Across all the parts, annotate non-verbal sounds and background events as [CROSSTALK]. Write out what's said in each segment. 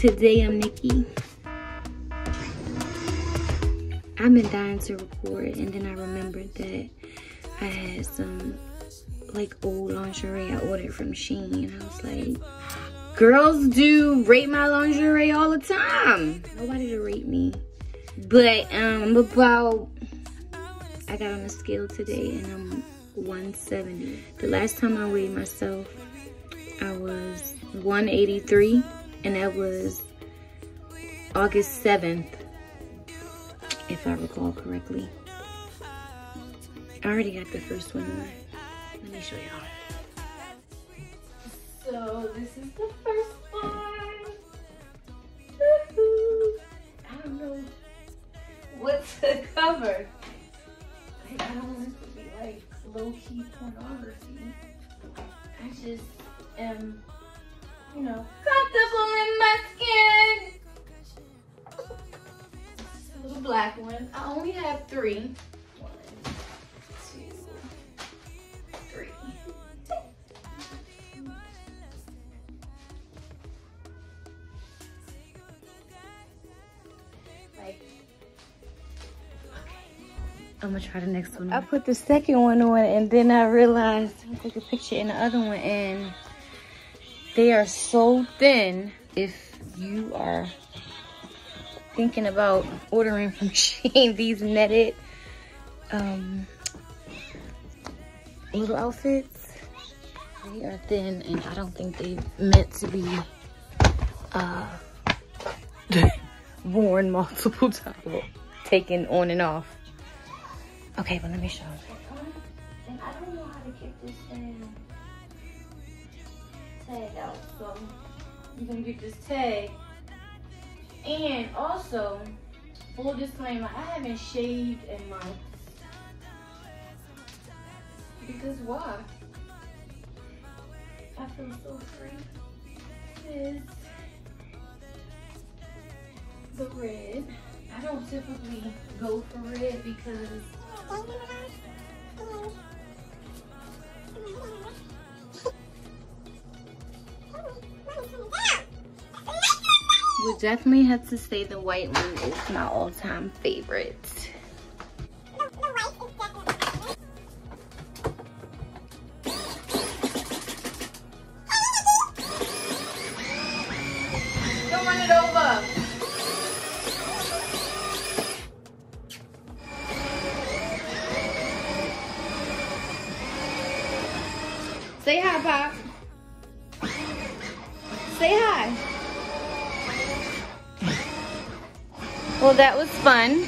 today I'm Nikki. I've been dying to record and then I remembered that I had some like old lingerie I ordered from Shein and I was like, girls do rate my lingerie all the time. Nobody to rate me. But um about I got on a scale today and I'm 170. The last time I weighed myself, I was 183 and that was August 7th, if I recall correctly. I already got the first one on. Let me show y'all. So this is the first one. I don't know what to cover. I don't want it to be like low-key pornography. I just am, you know, comfortable black one. I only have three. One, two, three. Like, I'm gonna try the next one. I put the second one on and then I realized I took a picture in the other one and they are so thin if you are thinking about ordering from [LAUGHS] Shein these netted um, little outfits. They are thin and I don't think they meant to be uh, [LAUGHS] worn multiple [LAUGHS] times, taken on and off. Okay, but let me show you. I don't know how to get this thing tag out, so you're gonna get this tag. And also, full disclaimer, I haven't shaved in months. Because why? I feel so free. This the red. I don't typically go for red because we definitely have to say the white one is my all-time favorite. Say hi, Pop. Say hi. Well, that was fun.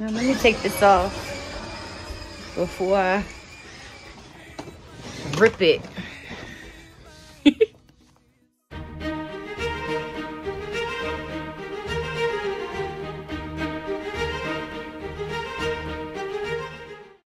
Now, let me take this off before I rip it.